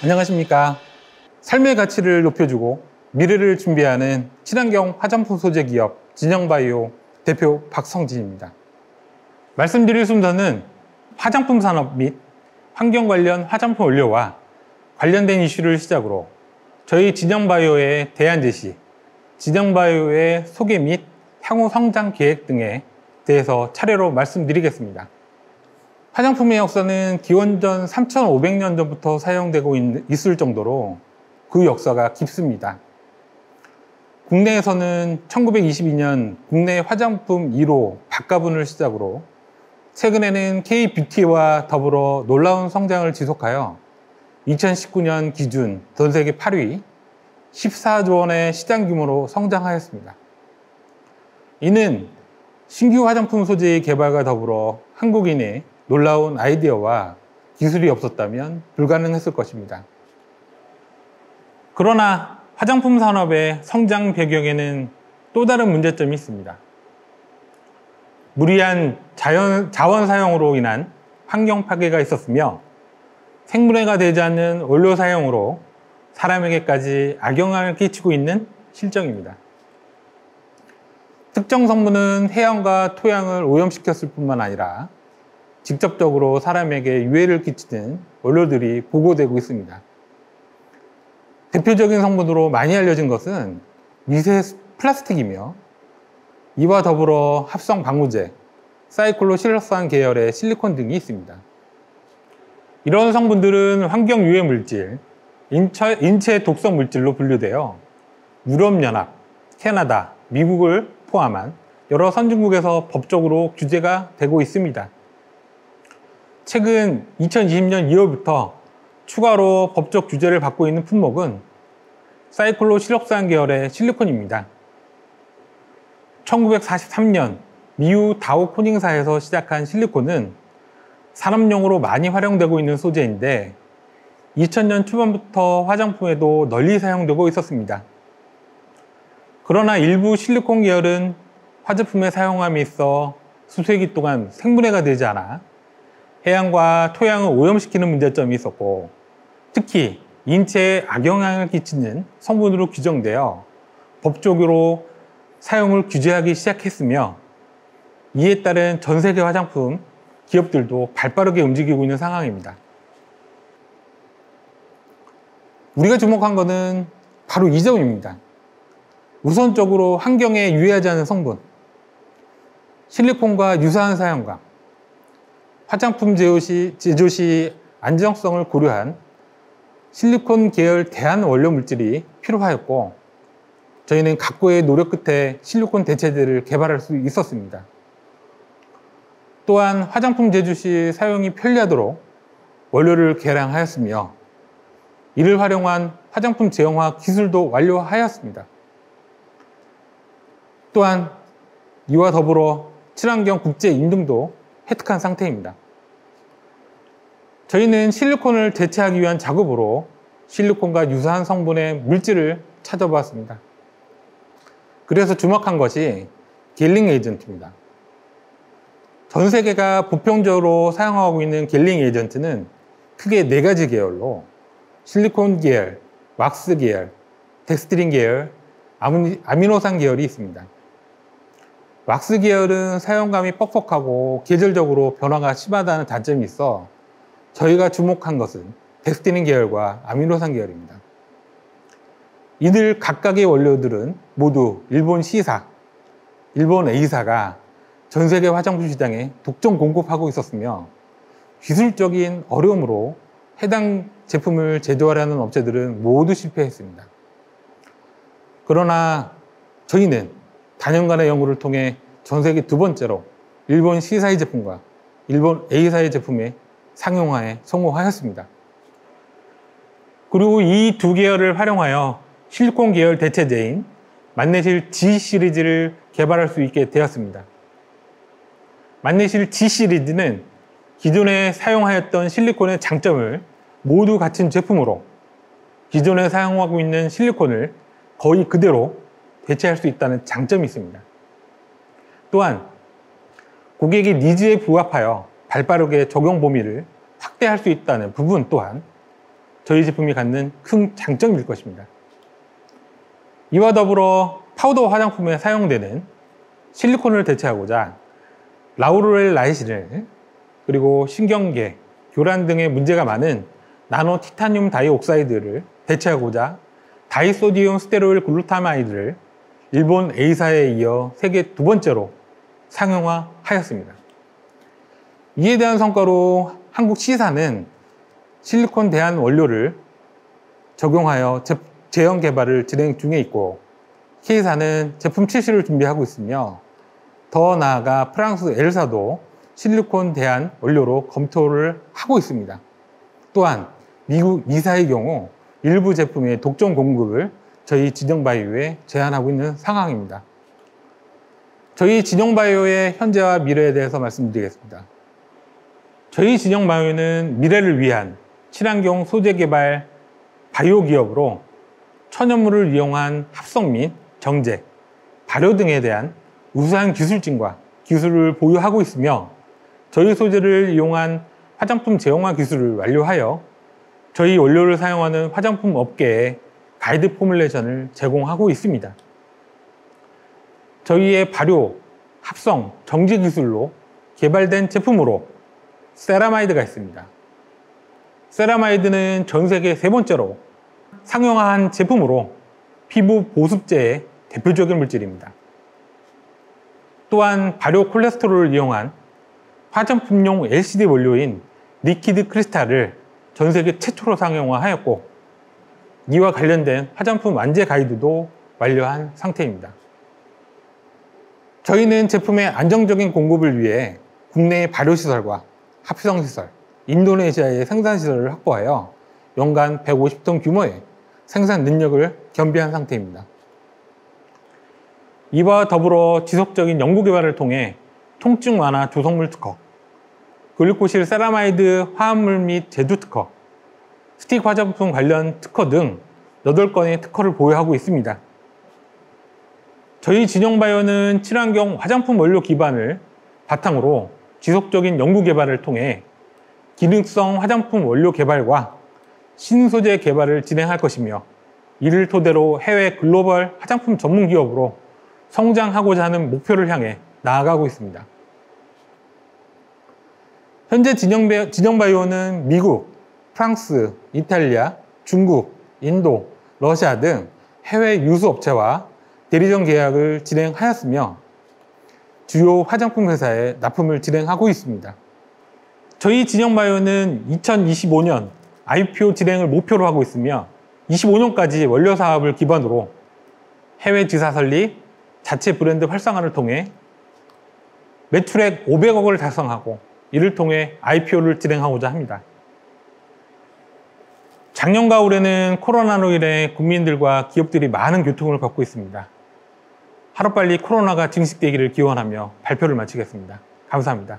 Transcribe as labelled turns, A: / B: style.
A: 안녕하십니까. 삶의 가치를 높여주고 미래를 준비하는 친환경 화장품 소재 기업 진영바이오 대표 박성진입니다. 말씀드릴 순서는 화장품 산업 및 환경 관련 화장품 원료와 관련된 이슈를 시작으로 저희 진영바이오의 대안 제시, 진영바이오의 소개 및 향후 성장 계획 등에 대해서 차례로 말씀드리겠습니다. 화장품의 역사는 기원전 3,500년 전부터 사용되고 있, 을 정도로 그 역사가 깊습니다. 국내에서는 1922년 국내 화장품 1호 박가분을 시작으로 최근에는 K-뷰티와 더불어 놀라운 성장을 지속하여 2019년 기준 전 세계 8위 14조 원의 시장 규모로 성장하였습니다. 이는 신규 화장품 소재의 개발과 더불어 한국인의 놀라운 아이디어와 기술이 없었다면 불가능했을 것입니다. 그러나 화장품 산업의 성장 배경에는 또 다른 문제점이 있습니다. 무리한 자연, 자원 사용으로 인한 환경 파괴가 있었으며 생분해가 되지 않는 원료 사용으로 사람에게까지 악영향을 끼치고 있는 실정입니다. 특정 성분은 해양과 토양을 오염시켰을 뿐만 아니라 직접적으로 사람에게 유해를 끼치는 원료들이 보고되고 있습니다. 대표적인 성분으로 많이 알려진 것은 미세 플라스틱이며 이와 더불어 합성 방부제, 사이클로 실러스한 계열의 실리콘 등이 있습니다. 이런 성분들은 환경 유해 물질, 인체, 인체 독성 물질로 분류되어 유럽연합, 캐나다, 미국을 포함한 여러 선진국에서 법적으로 규제가 되고 있습니다. 최근 2020년 2월부터 추가로 법적 규제를 받고 있는 품목은 사이클로 실록산 계열의 실리콘입니다. 1943년 미우 다우 코닝사에서 시작한 실리콘은 산업용으로 많이 활용되고 있는 소재인데 2000년 초반부터 화장품에도 널리 사용되고 있었습니다. 그러나 일부 실리콘 계열은 화장품에 사용함에 있어 수세기 동안 생분해가 되지 않아 해양과 토양을 오염시키는 문제점이 있었고 특히 인체에 악영향을 끼치는 성분으로 규정되어 법적으로 사용을 규제하기 시작했으며 이에 따른 전 세계 화장품 기업들도 발빠르게 움직이고 있는 상황입니다. 우리가 주목한 것은 바로 이 점입니다. 우선적으로 환경에 유해하지 않은 성분, 실리콘과 유사한 사용감, 화장품 제조 시, 제조 시 안정성을 고려한 실리콘 계열 대안 원료 물질이 필요하였고 저희는 각고의 노력 끝에 실리콘 대체제를 개발할 수 있었습니다. 또한 화장품 제조 시 사용이 편리하도록 원료를 개량하였으며 이를 활용한 화장품 제형화 기술도 완료하였습니다. 또한 이와 더불어 친환경 국제 인증도 획득한 상태입니다. 저희는 실리콘을 대체하기 위한 작업으로 실리콘과 유사한 성분의 물질을 찾아보았습니다. 그래서 주목한 것이 gelling agent입니다. 전 세계가 보편적으로 사용하고 있는 gelling agent는 크게 네 가지 계열로 실리콘 계열, 왁스 계열, 덱스트린 계열, 아미노산 계열이 있습니다. 왁스 계열은 사용감이 뻑뻑하고 계절적으로 변화가 심하다는 단점이 있어 저희가 주목한 것은 덱스티닌 계열과 아미노산 계열입니다. 이들 각각의 원료들은 모두 일본 C사, 일본 A사가 전 세계 화장품 시장에 독점 공급하고 있었으며 기술적인 어려움으로 해당 제품을 제조하려는 업체들은 모두 실패했습니다. 그러나 저희는 다년간의 연구를 통해 전 세계 두 번째로 일본 C사의 제품과 일본 A사의 제품의 상용화에 성공하였습니다. 그리고 이 두 계열을 활용하여 실리콘 계열 대체제인 만내실 G 시리즈를 개발할 수 있게 되었습니다. 만내실 G 시리즈는 기존에 사용하였던 실리콘의 장점을 모두 갖춘 제품으로 기존에 사용하고 있는 실리콘을 거의 그대로 대체할 수 있다는 장점이 있습니다. 또한 고객의 needs에 부합하여 발빠르게 적용 범위를 확대할 수 있다는 부분 또한 저희 제품이 갖는 큰 장점일 것입니다. 이와 더불어 파우더 화장품에 사용되는 실리콘을 대체하고자 lauroyl lysine을 그리고 신경계, 교란 등의 문제가 많은 나노 titanium dioxide를 대체하고자 disodium stearoyl glutamate를 일본 A사에 이어 세계 두 번째로 상용화하였습니다. 이에 대한 성과로 한국 C사는 실리콘 대안 원료를 적용하여 제형 개발을 진행 중에 있고 K사는 제품 출시를 준비하고 있으며 더 나아가 프랑스 L사도 실리콘 대안 원료로 검토를 하고 있습니다. 또한 미국 이사의 경우 일부 제품의 독점 공급을 저희 진영바이오에 제한하고 있는 상황입니다. 저희 진영바이오의 현재와 미래에 대해서 말씀드리겠습니다. 저희 진영바이오는 미래를 위한 친환경 소재 개발 바이오 기업으로 천연물을 이용한 합성 및 정제, 발효 등에 대한 우수한 기술진과 기술을 보유하고 있으며 저희 소재를 이용한 화장품 제형화 기술을 완료하여 저희 원료를 사용하는 화장품 업계에 guide formulation을 제공하고 있습니다. 저희의 발효, 합성, 정제 기술로 개발된 제품으로 세라마이드가 있습니다. 세라마이드는 전 세계 세 번째로 상용화한 제품으로 피부 보습제의 대표적인 물질입니다. 또한 발효 콜레스테롤을 이용한 화장품용 LCD 원료인 liquid crystal을 전 세계 최초로 상용화하였고 이와 관련된 화장품 완제 가이드도 완료한 상태입니다. 저희는 제품의 안정적인 공급을 위해 국내의 발효시설과 합성시설, 인도네시아의 생산시설을 확보하여 연간 150톤 규모의 생산 능력을 겸비한 상태입니다. 이와 더불어 지속적인 연구개발을 통해 통증 완화 조성물 특허, glucosyl ceramide 화합물 및 제조 특허, 스틱 화장품 관련 특허 등 8건의 특허를 보유하고 있습니다. 저희 진영바이오는 친환경 화장품 원료 기반을 바탕으로 지속적인 연구 개발을 통해 기능성 화장품 원료 개발과 신소재 개발을 진행할 것이며 이를 토대로 해외 글로벌 화장품 전문 기업으로 성장하고자 하는 목표를 향해 나아가고 있습니다. 현재 진영바이오는 미국, 프랑스, 이탈리아, 중국, 인도, 러시아 등 해외 유수업체와 대리점 계약을 진행하였으며 주요 화장품 회사에 납품을 진행하고 있습니다. 저희 진영바이오는 2025년 IPO 진행을 목표로 하고 있으며 25년까지 원료 사업을 기반으로 해외 지사 설립, 자체 브랜드 활성화를 통해 매출액 500억을 달성하고 이를 통해 IPO를 진행하고자 합니다. 작년과 올해는 코로나로 인해 국민들과 기업들이 많은 교통을 겪고 있습니다. 하루빨리 코로나가 증식되기를 기원하며 발표를 마치겠습니다. 감사합니다.